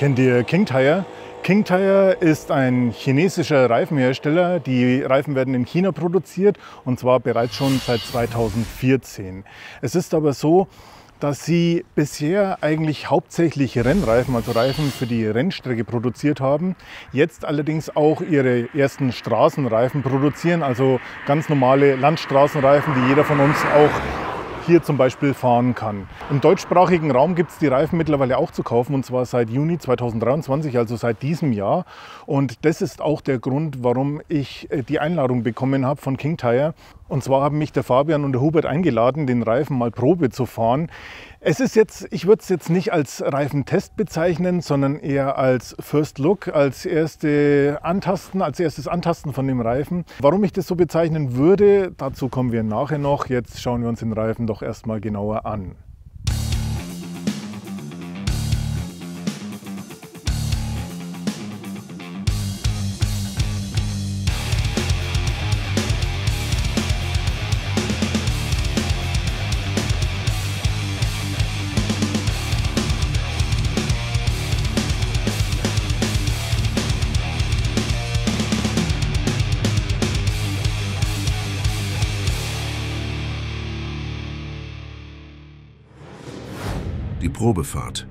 Kennt ihr King Tire? King Tire ist ein chinesischer Reifenhersteller. Die Reifen werden in China produziert und zwar bereits schon seit 2014. Es ist aber so, dass sie bisher eigentlich hauptsächlich Rennreifen, also Reifen für die Rennstrecke produziert haben, jetzt allerdings auch ihre ersten Straßenreifen produzieren, also ganz normale Landstraßenreifen, die jeder von uns auch hier zum Beispiel fahren kann. Im deutschsprachigen Raum gibt es die Reifen mittlerweile auch zu kaufen und zwar seit Juni 2023, also seit diesem Jahr. Und das ist auch der Grund, warum ich äh, die Einladung bekommen habe von King Tire. Und zwar haben mich der Fabian und der Hubert eingeladen, den Reifen mal Probe zu fahren. Es ist jetzt, ich würde es jetzt nicht als Reifentest bezeichnen, sondern eher als First Look, als erste Antasten, als erstes Antasten von dem Reifen. Warum ich das so bezeichnen würde, dazu kommen wir nachher noch. Jetzt schauen wir uns den Reifen doch erstmal genauer an. Probefahrt.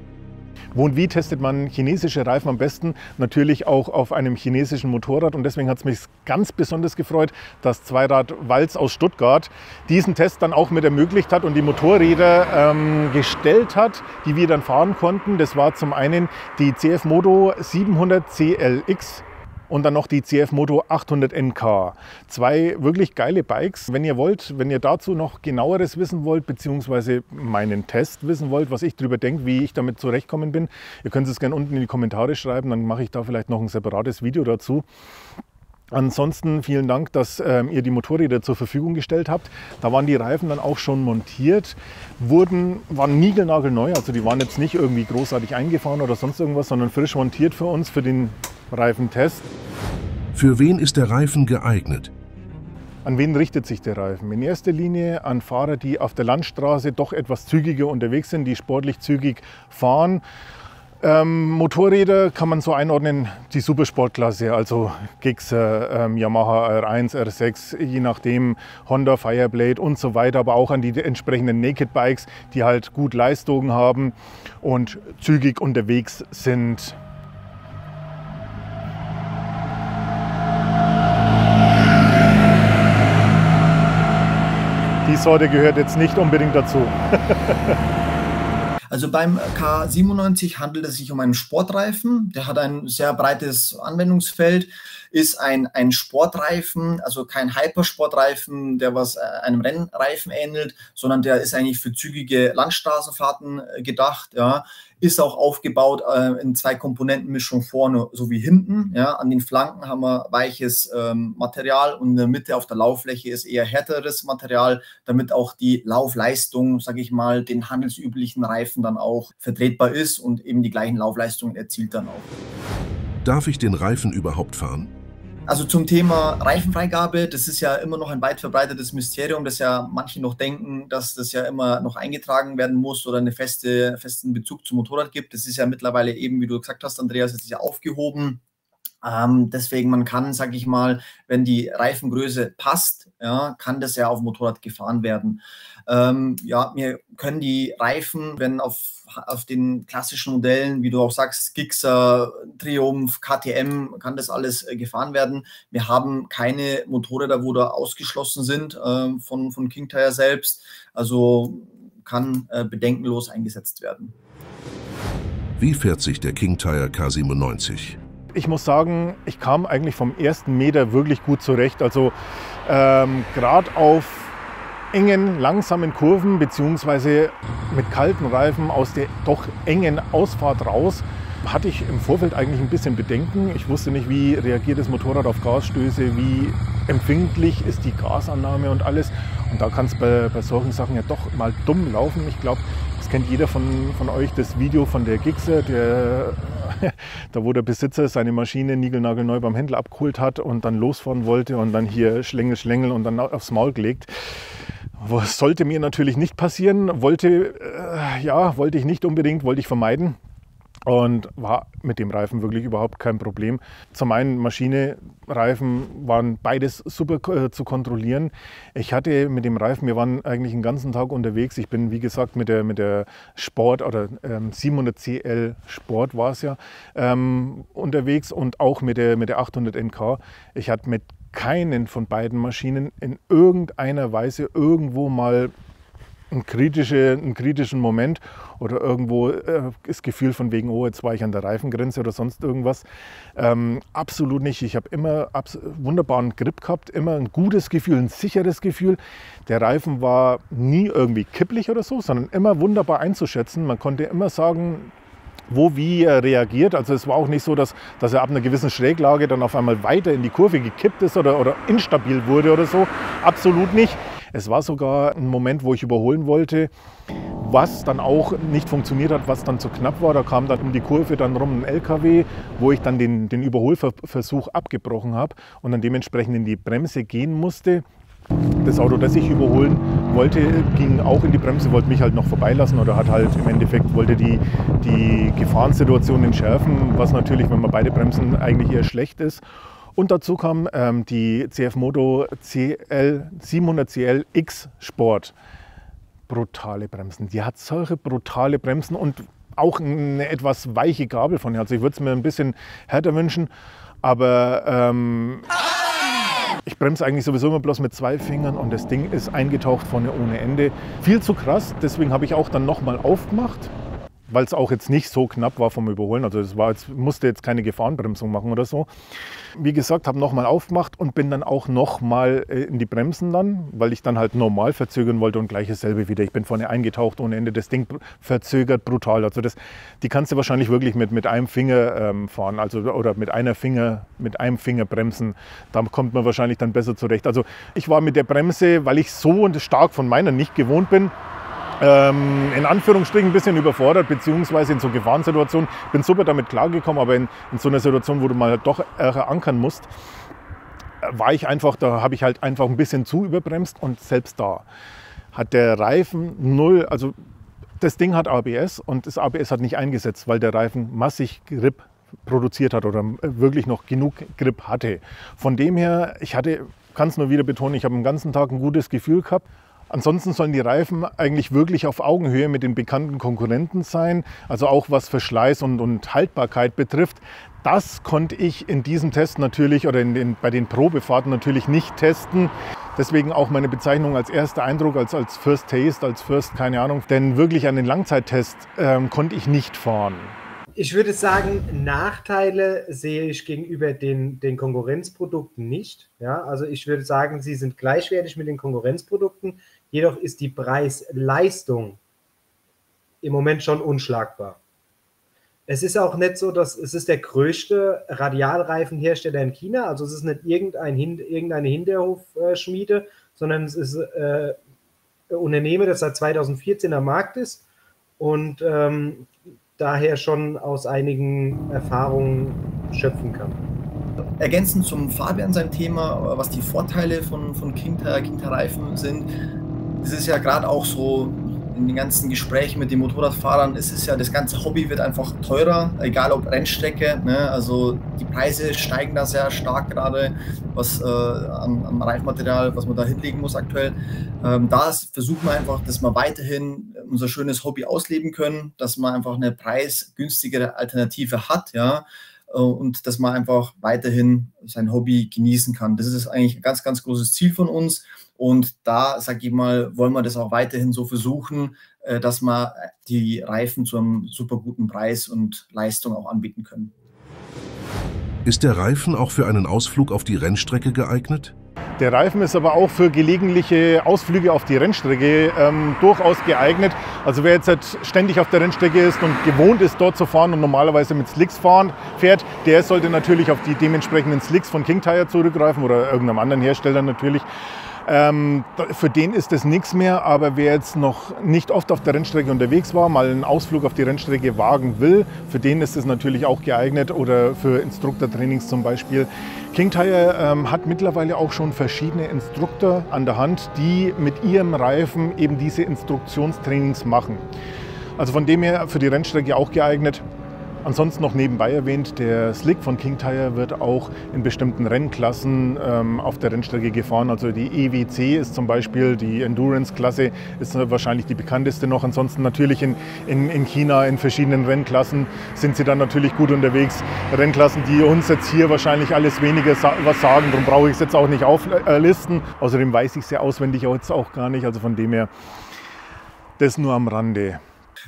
Wo und wie testet man chinesische Reifen am besten? Natürlich auch auf einem chinesischen Motorrad. Und deswegen hat es mich ganz besonders gefreut, dass Zweirad Walz aus Stuttgart diesen Test dann auch mit ermöglicht hat und die Motorräder ähm, gestellt hat, die wir dann fahren konnten. Das war zum einen die CF Moto 700 CLX und dann noch die CF Moto 800 NK. Zwei wirklich geile Bikes. Wenn ihr wollt, wenn ihr dazu noch genaueres wissen wollt, beziehungsweise meinen Test wissen wollt, was ich darüber denke, wie ich damit zurechtkommen bin, ihr könnt es gerne unten in die Kommentare schreiben, dann mache ich da vielleicht noch ein separates Video dazu. Ansonsten vielen Dank, dass ähm, ihr die Motorräder zur Verfügung gestellt habt. Da waren die Reifen dann auch schon montiert, wurden, waren niegelnagelneu, also die waren jetzt nicht irgendwie großartig eingefahren oder sonst irgendwas, sondern frisch montiert für uns, für den Reifentest. Für wen ist der Reifen geeignet? An wen richtet sich der Reifen? In erster Linie an Fahrer, die auf der Landstraße doch etwas zügiger unterwegs sind, die sportlich zügig fahren ähm, Motorräder kann man so einordnen, die Supersportklasse, also Gixxer, ähm, Yamaha R1, R6, je nachdem, Honda, Fireblade und so weiter, aber auch an die entsprechenden Naked Bikes, die halt gut Leistungen haben und zügig unterwegs sind. Die Sorte gehört jetzt nicht unbedingt dazu. Also beim K97 handelt es sich um einen Sportreifen. Der hat ein sehr breites Anwendungsfeld, ist ein, ein Sportreifen, also kein Hypersportreifen, der was äh, einem Rennreifen ähnelt, sondern der ist eigentlich für zügige Landstraßenfahrten äh, gedacht. Ja ist auch aufgebaut äh, in zwei Komponentenmischung vorne sowie hinten. Ja. An den Flanken haben wir weiches ähm, Material und in der Mitte auf der Lauffläche ist eher härteres Material, damit auch die Laufleistung, sage ich mal, den handelsüblichen Reifen dann auch vertretbar ist und eben die gleichen Laufleistungen erzielt dann auch. Darf ich den Reifen überhaupt fahren? Also zum Thema Reifenfreigabe, das ist ja immer noch ein weit verbreitetes Mysterium, das ja manche noch denken, dass das ja immer noch eingetragen werden muss oder einen feste, festen Bezug zum Motorrad gibt. Das ist ja mittlerweile eben, wie du gesagt hast, Andreas, ist ja aufgehoben. Ähm, deswegen, man kann, sage ich mal, wenn die Reifengröße passt, ja, kann das ja auf dem Motorrad gefahren werden. Ähm, ja, wir können die Reifen, wenn auf, auf den klassischen Modellen, wie du auch sagst, Gixxer, Triumph, KTM, kann das alles äh, gefahren werden. Wir haben keine Motorräder, wo da ausgeschlossen sind äh, von, von King selbst. Also kann äh, bedenkenlos eingesetzt werden. Wie fährt sich der King Tire K97? Ich muss sagen, ich kam eigentlich vom ersten Meter wirklich gut zurecht. Also ähm, gerade auf engen, langsamen Kurven beziehungsweise mit kalten Reifen aus der doch engen Ausfahrt raus, hatte ich im Vorfeld eigentlich ein bisschen Bedenken. Ich wusste nicht, wie reagiert das Motorrad auf Gasstöße, wie empfindlich ist die Gasannahme und alles. Und da kann es bei, bei solchen Sachen ja doch mal dumm laufen. Ich glaube, das kennt jeder von, von euch, das Video von der Gixxer, der, da wo der Besitzer seine Maschine niegelnagelneu beim Händler abgeholt hat und dann losfahren wollte und dann hier Schlängel, Schlängel und dann aufs Maul gelegt. Was sollte mir natürlich nicht passieren, wollte, äh, ja, wollte ich nicht unbedingt, wollte ich vermeiden. Und war mit dem Reifen wirklich überhaupt kein Problem. Zum einen Maschine, Reifen waren beides super äh, zu kontrollieren. Ich hatte mit dem Reifen, wir waren eigentlich den ganzen Tag unterwegs. Ich bin wie gesagt mit der, mit der Sport oder ähm, 700 CL Sport war es ja ähm, unterwegs und auch mit der, mit der 800 NK. Ich hatte mit keinen von beiden Maschinen in irgendeiner Weise irgendwo mal einen, kritische, einen kritischen Moment oder irgendwo äh, das Gefühl von wegen, oh, jetzt war ich an der Reifengrenze oder sonst irgendwas. Ähm, absolut nicht. Ich habe immer wunderbaren Grip gehabt, immer ein gutes Gefühl, ein sicheres Gefühl. Der Reifen war nie irgendwie kipplig oder so, sondern immer wunderbar einzuschätzen. Man konnte immer sagen, wo wie er reagiert. Also es war auch nicht so, dass, dass er ab einer gewissen Schräglage dann auf einmal weiter in die Kurve gekippt ist oder, oder instabil wurde oder so. Absolut nicht. Es war sogar ein Moment, wo ich überholen wollte, was dann auch nicht funktioniert hat, was dann zu knapp war. Da kam dann um die Kurve dann rum ein LKW, wo ich dann den, den Überholversuch abgebrochen habe und dann dementsprechend in die Bremse gehen musste. Das Auto, das ich überholen wollte, ging auch in die Bremse, wollte mich halt noch vorbeilassen oder hat halt im Endeffekt wollte die, die Gefahrensituation entschärfen, was natürlich, wenn man beide Bremsen eigentlich eher schlecht ist. Und dazu kam ähm, die CF Moto CL 700 CL X Sport. Brutale Bremsen. Die hat solche brutale Bremsen und auch eine etwas weiche Gabel von ihr. Also ich würde es mir ein bisschen härter wünschen, aber ähm, ich bremse eigentlich sowieso immer bloß mit zwei Fingern und das Ding ist eingetaucht vorne ohne Ende. Viel zu krass, deswegen habe ich auch dann nochmal aufgemacht weil es auch jetzt nicht so knapp war vom Überholen. Also es war jetzt, musste jetzt keine Gefahrenbremsung machen oder so. Wie gesagt, habe nochmal aufgemacht und bin dann auch nochmal äh, in die Bremsen dann, weil ich dann halt normal verzögern wollte und gleich dasselbe wieder. Ich bin vorne eingetaucht ohne Ende. Das Ding verzögert brutal. Also das, die kannst du wahrscheinlich wirklich mit, mit einem Finger ähm, fahren, also oder mit einer Finger, mit einem Finger bremsen. Da kommt man wahrscheinlich dann besser zurecht. Also ich war mit der Bremse, weil ich so stark von meiner nicht gewohnt bin, ähm, in Anführungsstrichen ein bisschen überfordert, beziehungsweise in so Gefahrensituationen. Bin super damit klargekommen, aber in, in so einer Situation, wo du mal doch äh, ankern musst, war ich einfach, da habe ich halt einfach ein bisschen zu überbremst und selbst da hat der Reifen null, also das Ding hat ABS und das ABS hat nicht eingesetzt, weil der Reifen massig Grip produziert hat oder wirklich noch genug Grip hatte. Von dem her, ich hatte, kann es nur wieder betonen, ich habe den ganzen Tag ein gutes Gefühl gehabt. Ansonsten sollen die Reifen eigentlich wirklich auf Augenhöhe mit den bekannten Konkurrenten sein, also auch was Verschleiß und, und Haltbarkeit betrifft. Das konnte ich in diesem Test natürlich oder den, bei den Probefahrten natürlich nicht testen. Deswegen auch meine Bezeichnung als erster Eindruck, als, als First Taste, als First, keine Ahnung. Denn wirklich den Langzeittest ähm, konnte ich nicht fahren. Ich würde sagen, Nachteile sehe ich gegenüber den, den Konkurrenzprodukten nicht. Ja, also ich würde sagen, sie sind gleichwertig mit den Konkurrenzprodukten. Jedoch ist die Preis-Leistung im Moment schon unschlagbar. Es ist auch nicht so, dass es ist der größte Radialreifenhersteller in China. Also es ist nicht irgendein, irgendeine Hinterhofschmiede, sondern es ist äh, ein Unternehmen, das seit 2014 am Markt ist und ähm, daher schon aus einigen Erfahrungen schöpfen kann. Ergänzend zum Fabian sein Thema, was die Vorteile von, von Kingter, Kingter Reifen sind, das ist ja gerade auch so in den ganzen Gesprächen mit den Motorradfahrern, ist es ja, das ganze Hobby wird einfach teurer, egal ob Rennstrecke. Ne? Also die Preise steigen da sehr stark gerade, was äh, am, am, Reifmaterial, was man da hinlegen muss aktuell. Ähm, da versuchen wir einfach, dass wir weiterhin unser schönes Hobby ausleben können, dass man einfach eine preisgünstigere Alternative hat, ja äh, und dass man einfach weiterhin sein Hobby genießen kann. Das ist eigentlich ein ganz, ganz großes Ziel von uns. Und da, sage ich mal, wollen wir das auch weiterhin so versuchen, äh, dass wir die Reifen zu einem super guten Preis und Leistung auch anbieten können. Ist der Reifen auch für einen Ausflug auf die Rennstrecke geeignet? Der Reifen ist aber auch für gelegentliche Ausflüge auf die Rennstrecke ähm, durchaus geeignet. Also wer jetzt halt ständig auf der Rennstrecke ist und gewohnt ist, dort zu fahren und normalerweise mit Slicks fahren, fährt, der sollte natürlich auf die dementsprechenden Slicks von King Tire zurückgreifen oder irgendeinem anderen Hersteller natürlich. Ähm, für den ist das nichts mehr, aber wer jetzt noch nicht oft auf der Rennstrecke unterwegs war, mal einen Ausflug auf die Rennstrecke wagen will, für den ist es natürlich auch geeignet oder für Instruktortrainings zum Beispiel. King Tire ähm, hat mittlerweile auch schon verschiedene Instruktor an der Hand, die mit ihrem Reifen eben diese Instruktionstrainings machen. Also von dem her für die Rennstrecke auch geeignet. Ansonsten noch nebenbei erwähnt, der Slick von King Tire wird auch in bestimmten Rennklassen ähm, auf der Rennstrecke gefahren. Also die EWC ist zum Beispiel die Endurance-Klasse, ist wahrscheinlich die bekannteste noch. Ansonsten natürlich in, in, in China in verschiedenen Rennklassen sind sie dann natürlich gut unterwegs. Rennklassen, die uns jetzt hier wahrscheinlich alles weniger sa was sagen. Darum brauche ich es jetzt auch nicht auflisten. Außerdem weiß ich es ja auswendig jetzt auch gar nicht. Also von dem her, das nur am Rande.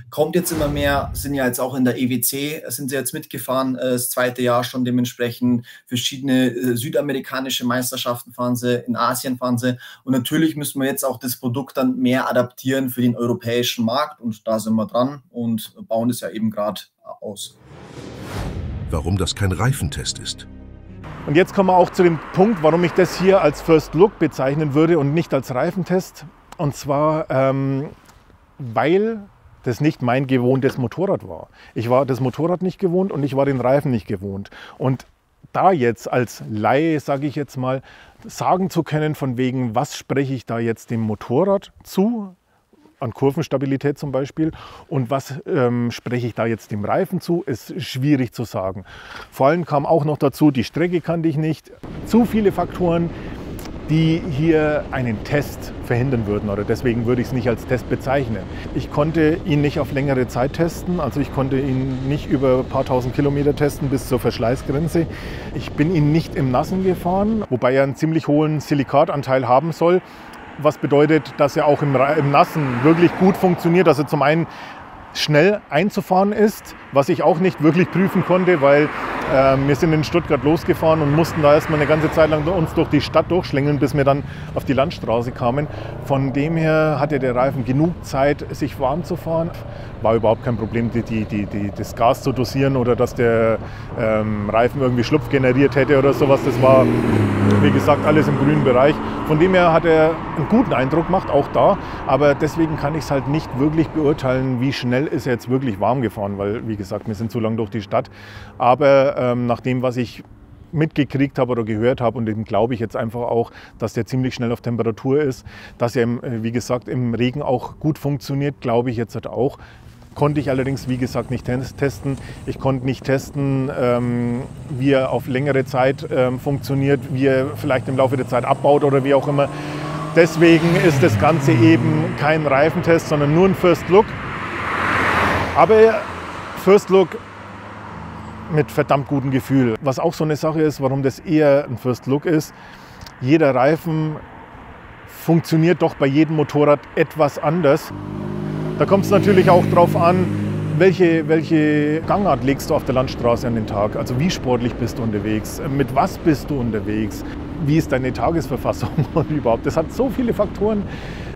Kommt jetzt immer mehr, sind ja jetzt auch in der EWC, sind sie jetzt mitgefahren, äh, das zweite Jahr schon dementsprechend. Verschiedene äh, südamerikanische Meisterschaften fahren sie, in Asien fahren sie. Und natürlich müssen wir jetzt auch das Produkt dann mehr adaptieren für den europäischen Markt. Und da sind wir dran und bauen es ja eben gerade aus. Warum das kein Reifentest ist. Und jetzt kommen wir auch zu dem Punkt, warum ich das hier als First Look bezeichnen würde und nicht als Reifentest. Und zwar, ähm, weil das nicht mein gewohntes Motorrad war. Ich war das Motorrad nicht gewohnt und ich war den Reifen nicht gewohnt. Und da jetzt als Laie, sage ich jetzt mal, sagen zu können, von wegen, was spreche ich da jetzt dem Motorrad zu, an Kurvenstabilität zum Beispiel, und was ähm, spreche ich da jetzt dem Reifen zu, ist schwierig zu sagen. Vor allem kam auch noch dazu, die Strecke kannte ich nicht, zu viele Faktoren, die hier einen Test verhindern würden oder deswegen würde ich es nicht als Test bezeichnen. Ich konnte ihn nicht auf längere Zeit testen, also ich konnte ihn nicht über ein paar tausend Kilometer testen bis zur Verschleißgrenze. Ich bin ihn nicht im Nassen gefahren, wobei er einen ziemlich hohen Silikatanteil haben soll was bedeutet, dass er auch im, im, Nassen wirklich gut funktioniert. Also zum einen schnell einzufahren ist, was ich auch nicht wirklich prüfen konnte, weil äh, wir sind in Stuttgart losgefahren und mussten da erstmal eine ganze Zeit lang uns durch die Stadt durchschlängeln, bis wir dann auf die Landstraße kamen. Von dem her hatte der Reifen genug Zeit, sich warm zu fahren. War überhaupt kein Problem, die, die, die, das Gas zu dosieren oder dass der ähm, Reifen irgendwie Schlupf generiert hätte oder sowas. Das war, wie gesagt, alles im grünen Bereich. Von dem her hat er einen guten Eindruck gemacht, auch da. Aber deswegen kann ich es halt nicht wirklich beurteilen, wie schnell ist er jetzt wirklich warm gefahren, weil, wie gesagt, wir sind zu lang durch die Stadt. Aber ähm, nach dem, was ich mitgekriegt habe oder gehört habe und dem glaube ich jetzt einfach auch, dass der ziemlich schnell auf Temperatur ist, dass er, äh, wie gesagt, im Regen auch gut funktioniert, glaube ich jetzt halt auch. Konnte ich allerdings, wie gesagt, nicht testen. Ich konnte nicht testen, ähm, wie er auf längere Zeit ähm, funktioniert, wie er vielleicht im Laufe der Zeit abbaut oder wie auch immer. Deswegen ist das Ganze eben kein Reifentest, sondern nur ein First Look. Aber First Look mit verdammt gutem Gefühl. Was auch so eine Sache ist, warum das eher ein First Look ist, jeder Reifen funktioniert doch bei jedem Motorrad etwas anders. Da kommt es natürlich auch darauf an, welche, welche Gangart legst du auf der Landstraße an den Tag? Also wie sportlich bist du unterwegs? Mit was bist du unterwegs? Wie ist deine Tagesverfassung überhaupt? Das hat so viele Faktoren,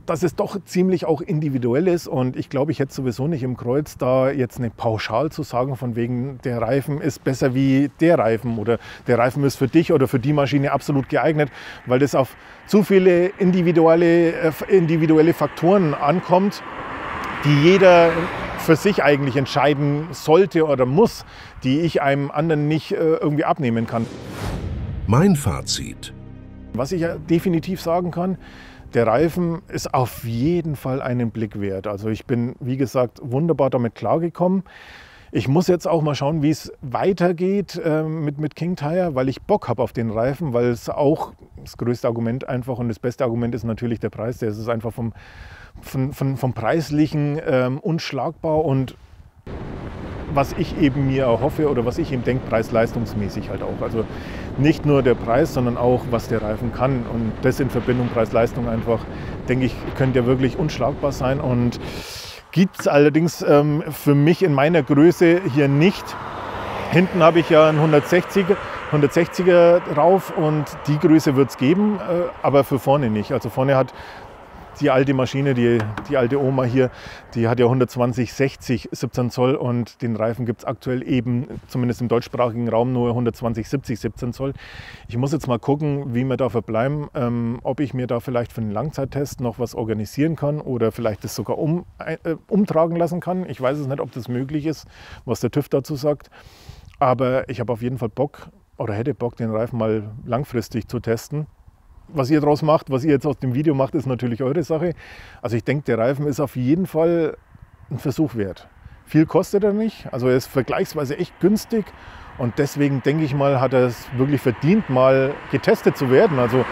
dass es doch ziemlich auch individuell ist. Und ich glaube, ich hätte sowieso nicht im Kreuz, da jetzt eine Pauschal zu sagen, von wegen der Reifen ist besser wie der Reifen oder der Reifen ist für dich oder für die Maschine absolut geeignet, weil das auf zu viele individuelle, äh, individuelle Faktoren ankommt, die jeder für sich eigentlich entscheiden sollte oder muss, die ich einem anderen nicht äh, irgendwie abnehmen kann. Mein Fazit. Was ich ja definitiv sagen kann, der Reifen ist auf jeden Fall einen Blick wert. Also ich bin, wie gesagt, wunderbar damit klargekommen. Ich muss jetzt auch mal schauen, wie es weitergeht äh, mit, mit King Tire, weil ich Bock habe auf den Reifen, weil es auch das größte Argument einfach und das beste Argument ist natürlich der Preis. Der ist einfach vom, von, von, vom Preislichen ähm, unschlagbar und was ich eben mir erhoffe oder was ich eben denke, preis-leistungsmäßig halt auch. Also nicht nur der Preis, sondern auch, was der Reifen kann. Und das in Verbindung Preis-Leistung einfach, denke ich, könnte ja wirklich unschlagbar sein. Und gibt es allerdings ähm, für mich in meiner Größe hier nicht. Hinten habe ich ja einen 160er, 160er drauf und die Größe wird es geben, äh, aber für vorne nicht. Also vorne hat die alte Maschine, die, die alte Oma hier, die hat ja 120, 60, 17 Zoll und den Reifen gibt es aktuell eben, zumindest im deutschsprachigen Raum, nur 120, 70, 17 Zoll. Ich muss jetzt mal gucken, wie wir da verbleiben, ähm, ob ich mir da vielleicht für einen Langzeittest noch was organisieren kann oder vielleicht das sogar um, äh, umtragen lassen kann. Ich weiß es nicht, ob das möglich ist, was der TÜV dazu sagt. Aber ich habe auf jeden Fall Bock oder hätte Bock, den Reifen mal langfristig zu testen was ihr daraus macht, was ihr jetzt aus dem Video macht, ist natürlich eure Sache. Also ich denke, der Reifen ist auf jeden Fall ein Versuch wert. Viel kostet er nicht, also er ist vergleichsweise echt günstig und deswegen denke ich mal, hat er es wirklich verdient, mal getestet zu werden. Also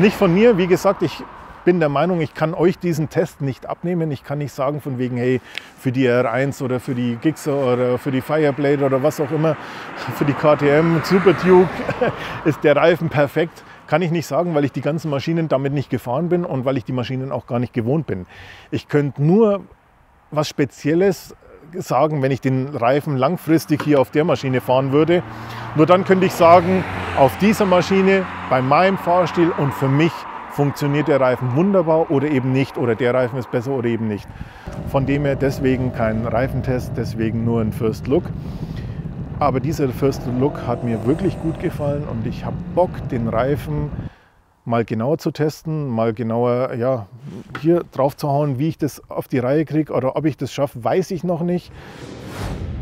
nicht von mir, wie gesagt, ich bin der Meinung, ich kann euch diesen Test nicht abnehmen. Ich kann nicht sagen von wegen, hey, für die R1 oder für die Gixxer oder für die Fireblade oder was auch immer, für die KTM Super Duke ist der Reifen perfekt. Kann ich nicht sagen, weil ich die ganzen Maschinen damit nicht gefahren bin und weil ich die Maschinen auch gar nicht gewohnt bin. Ich könnte nur was Spezielles sagen, wenn ich den Reifen langfristig hier auf der Maschine fahren würde. Nur dann könnte ich sagen, auf dieser Maschine, bei meinem Fahrstil und für mich funktioniert der Reifen wunderbar oder eben nicht oder der Reifen ist besser oder eben nicht. Von dem her deswegen kein Reifentest, deswegen nur ein First Look. Aber dieser First Look hat mir wirklich gut gefallen und ich habe Bock, den Reifen mal genauer zu testen, mal genauer ja, hier drauf zu hauen, wie ich das auf die Reihe kriege oder ob ich das schaffe, weiß ich noch nicht.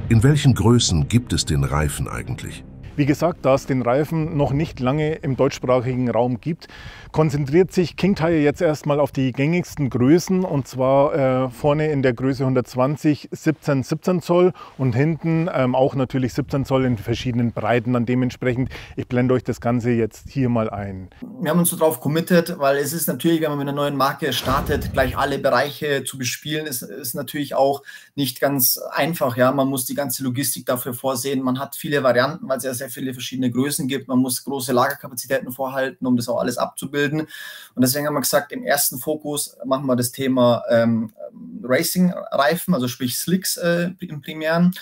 In welchen Größen gibt es den Reifen eigentlich? Wie gesagt, da es den Reifen noch nicht lange im deutschsprachigen Raum gibt, konzentriert sich King Tire jetzt erstmal auf die gängigsten Größen und zwar äh, vorne in der Größe 120 17 17 Zoll und hinten ähm, auch natürlich 17 Zoll in verschiedenen Breiten. Dann dementsprechend, ich blende euch das Ganze jetzt hier mal ein. Wir haben uns so drauf committed, weil es ist natürlich, wenn man mit einer neuen Marke startet, gleich alle Bereiche zu bespielen, ist, ist natürlich auch nicht ganz einfach. Ja, man muss die ganze Logistik dafür vorsehen. Man hat viele Varianten, weil es ja sehr sehr viele verschiedene Größen gibt. Man muss große Lagerkapazitäten vorhalten, um das auch alles abzubilden. Und deswegen haben wir gesagt, im ersten Fokus machen wir das Thema ähm, Racing-Reifen, also sprich Slicks äh, im Primären.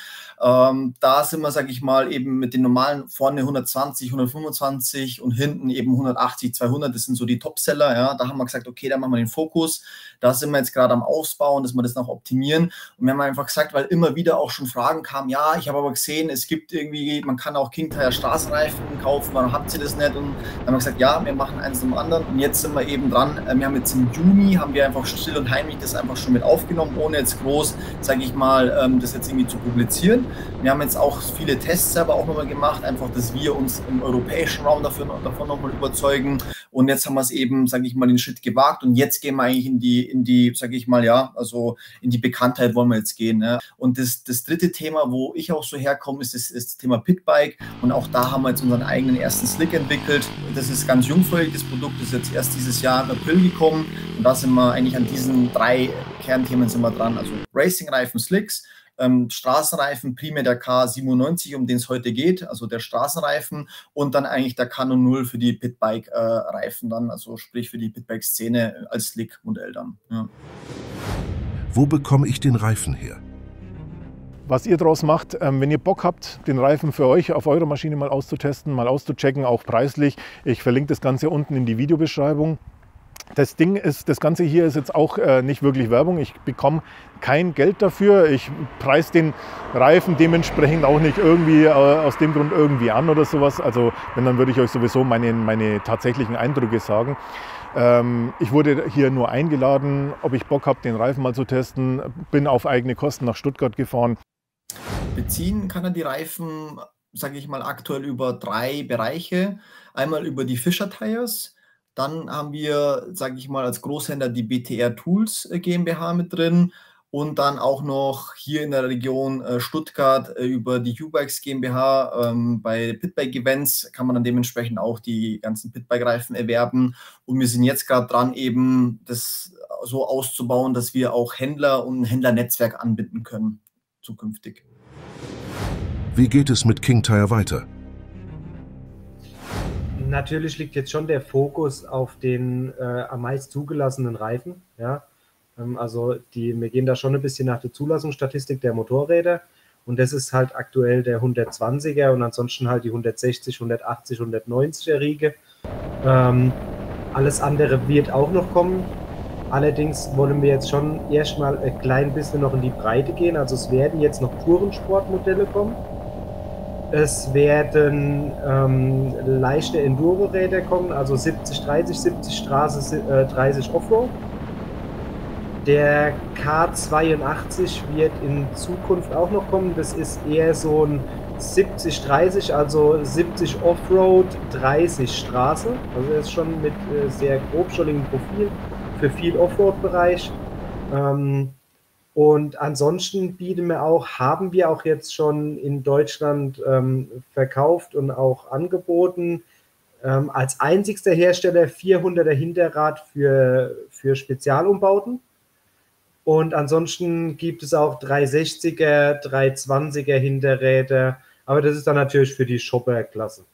Ähm, da sind wir, sage ich mal, eben mit den normalen vorne 120, 125 und hinten eben 180, 200. Das sind so die Topseller. Ja. Da haben wir gesagt, okay, da machen wir den Fokus. Da sind wir jetzt gerade am Ausbauen, dass wir das noch optimieren. Und wir haben einfach gesagt, weil immer wieder auch schon Fragen kamen, ja, ich habe aber gesehen, es gibt irgendwie, man kann auch King Tire Straßenreifen kaufen, warum habt ihr das nicht? Und dann haben wir gesagt, ja, wir machen eins zum anderen. Und jetzt sind wir eben dran. Äh, wir haben jetzt im Juni, haben wir einfach still und heimlich das einfach schon mit aufgenommen, ohne jetzt groß, sage ich mal, ähm, das jetzt irgendwie zu publizieren. Wir haben jetzt auch viele Tests selber auch nochmal gemacht, einfach, dass wir uns im europäischen Raum dafür, davon nochmal überzeugen. Und jetzt haben wir es eben, sage ich mal, den Schritt gewagt und jetzt gehen wir eigentlich in die, in die, sage ich mal, ja, also in die Bekanntheit wollen wir jetzt gehen. Ne? Und das, das dritte Thema, wo ich auch so herkomme, ist das, ist das Thema Pitbike. Und auch da haben wir jetzt unseren eigenen ersten Slick entwickelt. Das ist ganz jungfräulich, das Produkt ist jetzt erst dieses Jahr im April gekommen. Und da sind wir eigentlich an diesen drei Kernthemen sind wir dran. Also Racing-Reifen, Slicks, ähm, Straßenreifen, primär der K97, um den es heute geht, also der Straßenreifen und dann eigentlich der Canon 0 für die Pitbike-Reifen äh, dann, also sprich für die Pitbike-Szene als Slick-Modell dann. Ja. Wo bekomme ich den Reifen her? was ihr daraus macht. Ähm, wenn ihr Bock habt, den Reifen für euch auf eurer Maschine mal auszutesten, mal auszuchecken, auch preislich. Ich verlinke das Ganze unten in die Videobeschreibung. Das Ding ist, das Ganze hier ist jetzt auch äh, nicht wirklich Werbung. Ich bekomme kein Geld dafür. Ich preise den Reifen dementsprechend auch nicht irgendwie äh, aus dem Grund irgendwie an oder sowas. Also wenn, dann würde ich euch sowieso meine, meine tatsächlichen Eindrücke sagen. Ähm, ich wurde hier nur eingeladen, ob ich Bock habe, den Reifen mal zu testen. Bin auf eigene Kosten nach Stuttgart gefahren. Beziehen kann er die Reifen, sage ich mal, aktuell über drei Bereiche. Einmal über die Fischer Tires dann haben wir, sage ich mal, als Großhändler die BTR Tools äh, GmbH mit drin und dann auch noch hier in der Region äh, Stuttgart äh, über die U-Bikes GmbH. Ähm, bei Pitbike Events kann man dann dementsprechend auch die ganzen Pitbike-Reifen erwerben. Und wir sind jetzt gerade dran, eben das so auszubauen, dass wir auch Händler und ein Händlernetzwerk anbinden können zukünftig. Wie geht es mit King Tire weiter? Natürlich liegt jetzt schon der Fokus auf den äh, am meist zugelassenen Reifen. Ja? Ähm, also die, wir gehen da schon ein bisschen nach der Zulassungsstatistik der Motorräder. Und das ist halt aktuell der 120er und ansonsten halt die 160, 180, 190er Riege. Ähm, alles andere wird auch noch kommen. Allerdings wollen wir jetzt schon erstmal ein klein bisschen noch in die Breite gehen. Also es werden jetzt noch Tourensportmodelle kommen. Es werden ähm, leichte Enduro-Räder kommen, also 70, 30, 70 Straße, äh, 30 Offroad. Der K82 wird in Zukunft auch noch kommen. Das ist eher so ein 70-30, also 70 Offroad, 30 Straße. Also er ist schon mit äh, sehr grobscholligem Profil für viel Offroad-Bereich. Ähm, Und ansonsten bieten wir auch, haben wir auch jetzt schon in Deutschland ähm, verkauft und auch angeboten, ähm, als einzigster Hersteller 400er Hinterrad für, für Spezialumbauten. Und ansonsten gibt es auch 360er, 320er Hinterräder, aber das ist dann natürlich für die Shopper-Klasse.